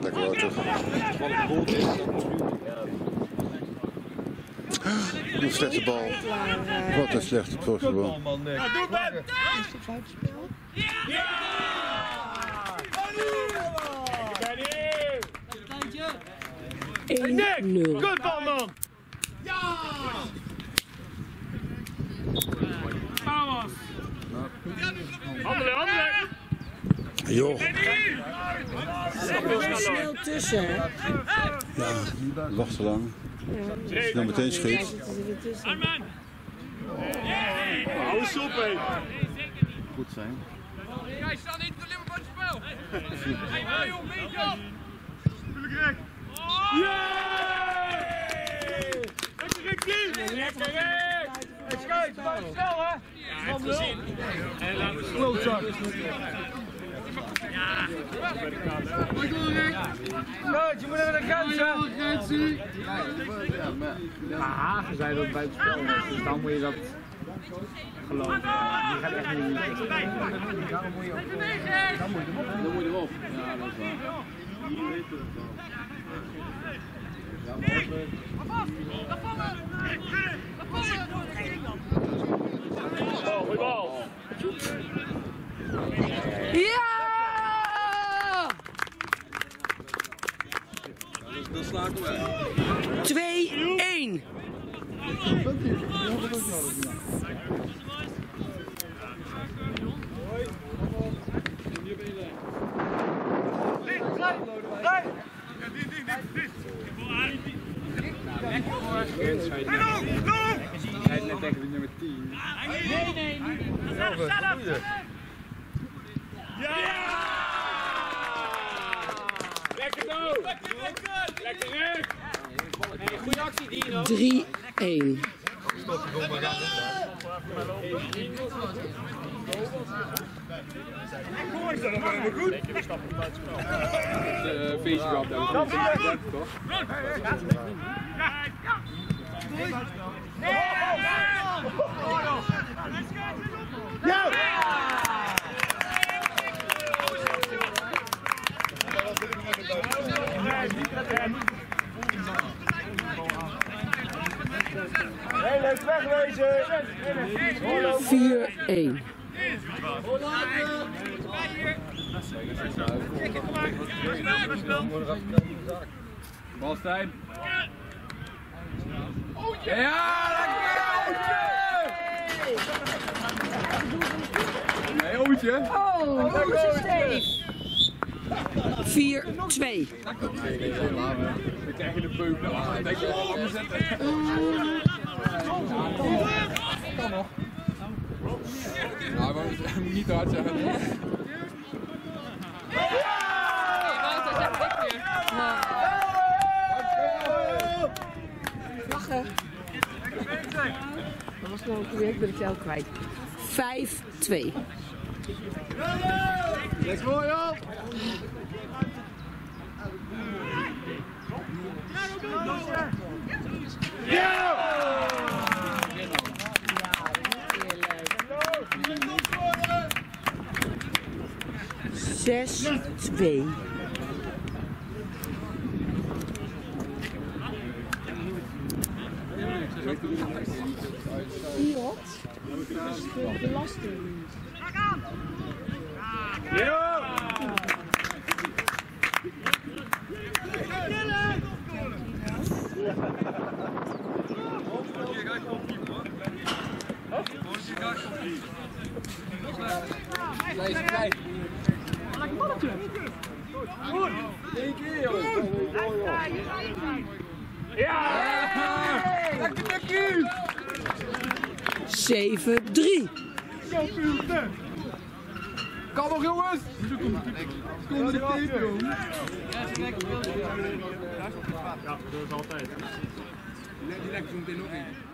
Lekker water. Een slechte bal. Wat een slechte postbal. man, Nick. Nick, 1-0. goed bal man. Vamos. Handelen, handelen. Joh, Er is snel tussen, hè? wacht zo lang. Als je nou meteen schiet. Er. Hou eens op, hé. Goed zijn. Jij staat niet alleen maar voor het spel. Hey, joh, meet op. Ja! Lekker Ricky! Lekker Rick! Het schuit, maar snel hè! Ja, het gezien. En laat het Goed, je moet even naar Gentse. Maar Hagen zei dat bij het spel dus dan moet je dat geloven. Die gaat echt niet Daarom moet je ook Dan moet je erop. Ja, dat is waar. Ja! Dat slaat wel. 2-1. Hij is net tegen de nummer 10. Lekker zo! Lekker Rick! Goeie actie, Dino. 3-1. Kom is dat nog helemaal goed? Het feestje gehad hebben. Toch? Heel leuk wegwezen! 4-1. Balstijn. Ja, lekker! Nee, Ootje. Oh. 4-2. Krijgen de beuk. Nou, denk je wel anders zetten. Kan nog. Nou, het moet niet te hard zeggen. Lachen. Dat was nog een week ben ik jou kwijt. 5-2. Lekker mooi, joh. Zes, twee. Hierop? De belasting. Blijf, blijf. Eén keer, joh. Lekker, lekker. 7-3. Kan nog, jongens. Kom ze joh. Ja, dat is altijd. Die lekker zo meteen nog in.